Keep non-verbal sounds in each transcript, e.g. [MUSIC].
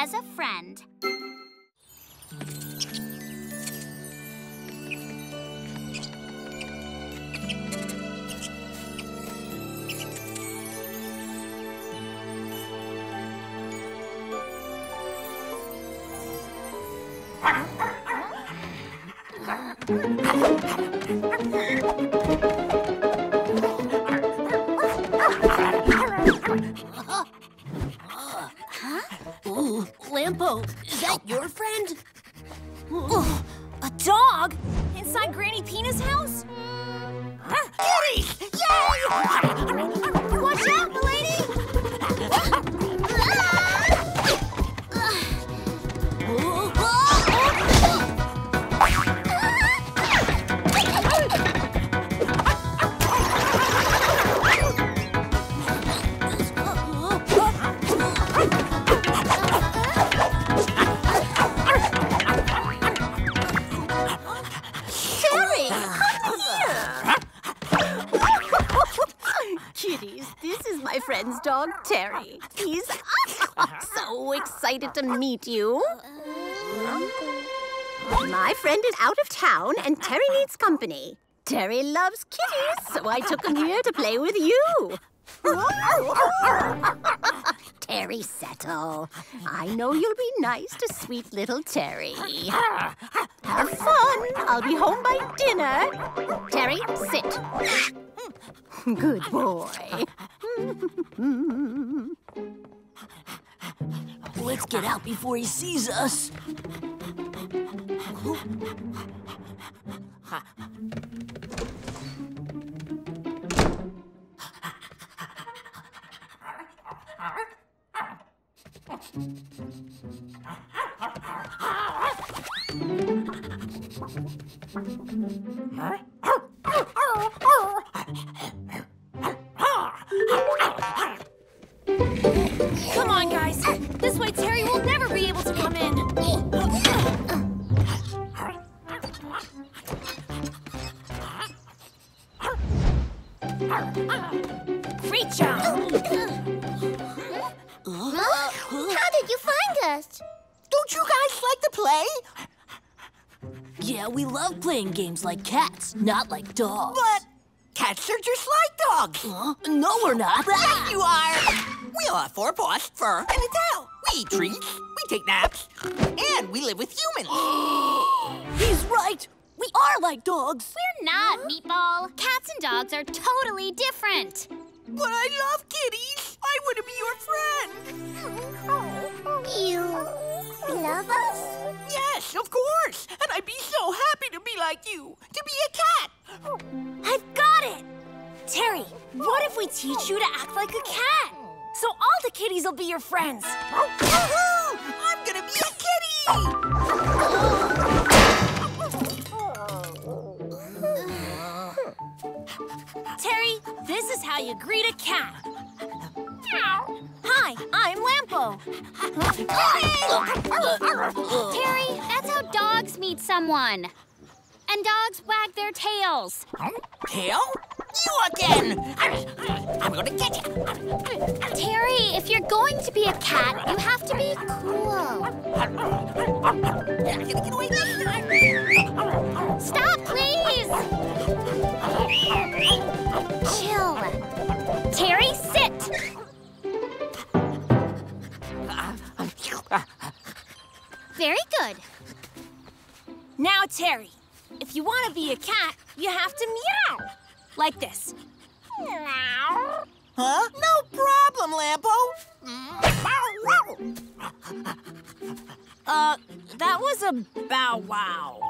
as a friend. Ooh, [LAUGHS] Lampo, dog, Terry. He's so excited to meet you. My friend is out of town, and Terry needs company. Terry loves kitties, so I took him here to play with you. Terry, settle. I know you'll be nice to sweet little Terry. Have fun. I'll be home by dinner. Terry, sit. [LAUGHS] Good boy. Let's get out before he sees us. [LAUGHS] Come on, guys. This way Terry will never be able to come in. Great job. How did you find us? Don't you guys like to play? Yeah, we love playing games like cats, not like dogs. But cats are just like dogs. Huh? No, we're not. Yes, you are! We all have four paws, fur, and a tail. We eat treats, we take naps, and we live with humans. [GASPS] He's right. We are like dogs. We're not, Meatball. Cats and dogs are totally different. But I love kitties. I want to be your friend. You love us? Yes, of course. And I'd be so happy to be like you, to be a cat. I've got it. Terry, what if we teach you to act like a cat? So all the kitties will be your friends. Woohoo! I'm gonna be a kitty. Terry, this is how you greet a cat. Hi, I'm Lampo. Terry, that's how dogs meet someone. And dogs wag their tails. Tail? You again! I'm gonna get you. Terry, if you're going to be a cat, you have to be cool. I'm gonna get away this time. Stop, please! Terry, if you want to be a cat, you have to meow. Like this. Huh? No problem, Lampo. Uh, that was a bow wow.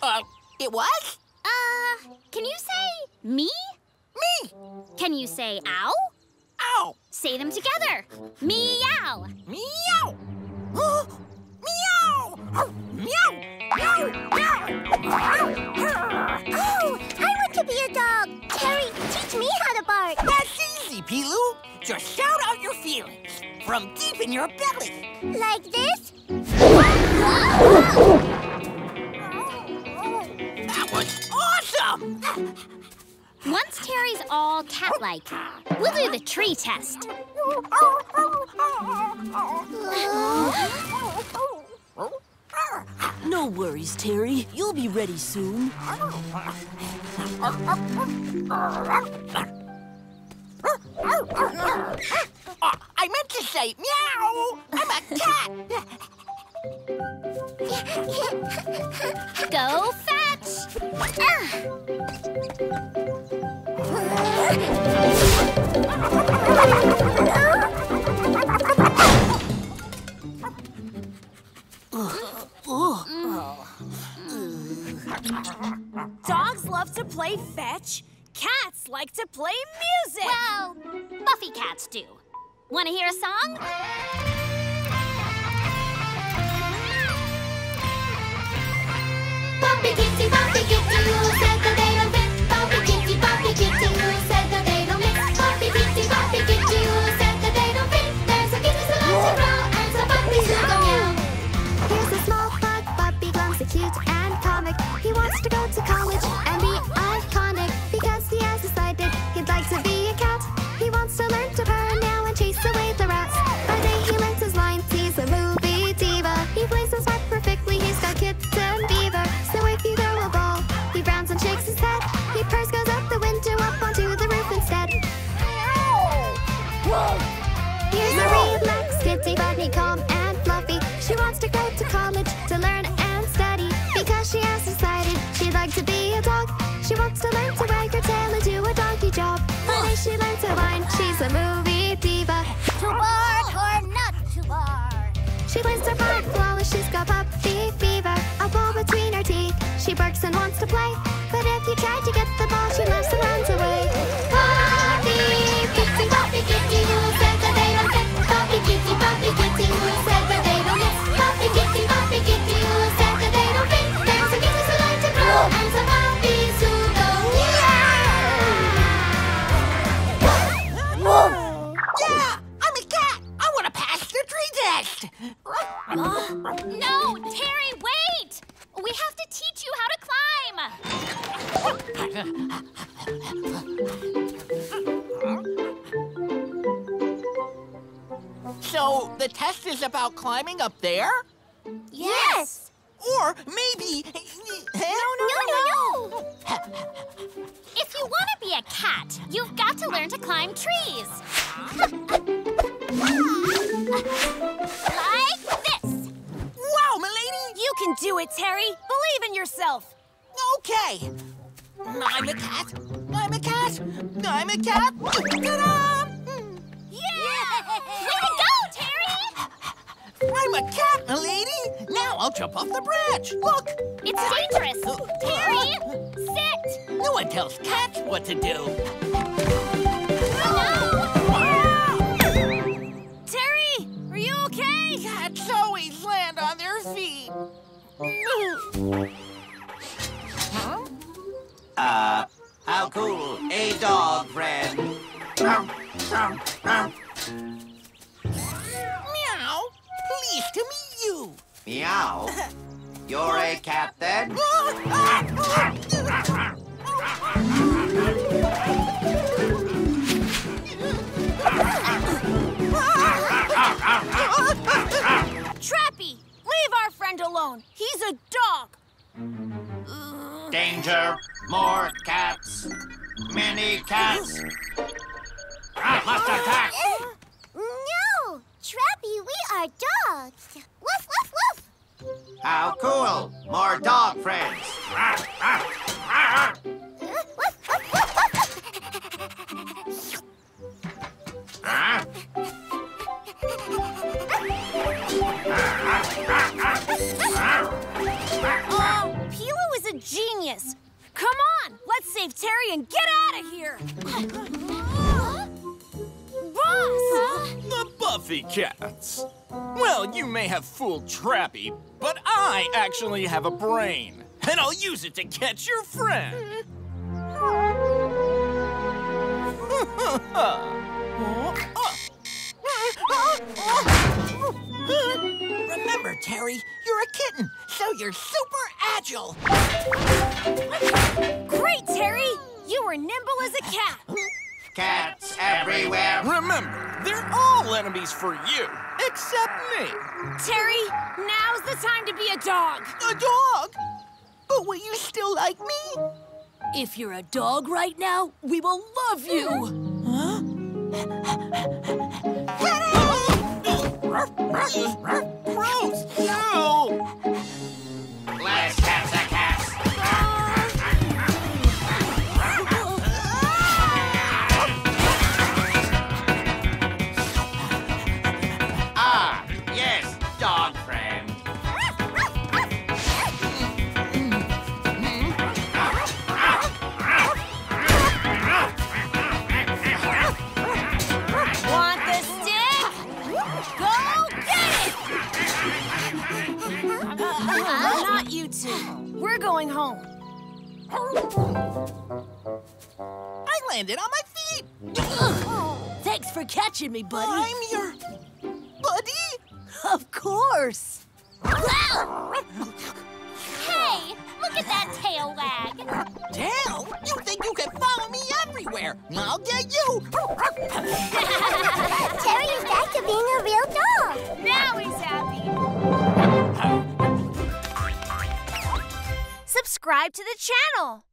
Uh, it was? Uh, can you say me? Me. Can you say ow? Ow. Say them together. Meow. Meow. [GASPS] Meow. Meow. Meow. Oh, I want to be a dog. Terry, teach me how to bark. That's easy, Pilou. Just shout out your feelings from deep in your belly. Like this? That was awesome. Once Terry's all cat-like, we'll do the tree test. [LAUGHS] No worries, Terry. You'll be ready soon. Oh, I meant to say meow. I'm a cat. Go fetch! Ah. [LAUGHS] like to play music. Well, Buffycats do. Want to hear a song? Bumpy kitty, bumpy kitty, who said that calm and fluffy. She wants to go to college to learn and study because she has decided she'd like to be a dog. She wants to learn to wag her tail and do a donkey job. Day she learns to whine. She's a movie diva. So the test is about climbing up there? Yes. Or maybe. [LAUGHS] No, no, no. If you want to be a cat, you've got to learn to climb trees. like this. Wow, milady! You can do it, Terry. Believe in yourself. Okay. I'm a cat. I'm a cat. I'm a cat. Ta-da! I'm a cat, milady. Now I'll jump off the branch. Look. It's dangerous. Uh, Terry, uh, sit. No one tells cats what to do. Meow. [LAUGHS] You're a cat then? Trappy, leave our friend alone. He's a dog. Danger, more cats. Many cats. [LAUGHS] Ah, must attack. No, Trappy, we are dogs. Woof, woof, woof. How cool, more dog friends. Huh? Oh, Pilou is a genius. Come on, let's save Terry and get out of here. Boss! The Buffycats. Well, you may have fooled Trappy, but I actually have a brain, and I'll use it to catch your friend. Remember, Terry, you're a kitten, so you're super agile. Great, Terry! You were nimble as a cat. Cats everywhere. Remember, They're all enemies for you, except me. Terry, now's the time to be a dog. A dog? But will you still like me? If you're a dog right now, we will love you. Huh? Gross! No! I landed on my feet. Thanks for catching me, buddy. I'm your buddy. Of course. Ah! Hey, look at that tail wag. Tail, you think you can follow me everywhere? I'll get you. [LAUGHS] Terry is back to being a real dog. Now he's happy. Subscribe to the channel.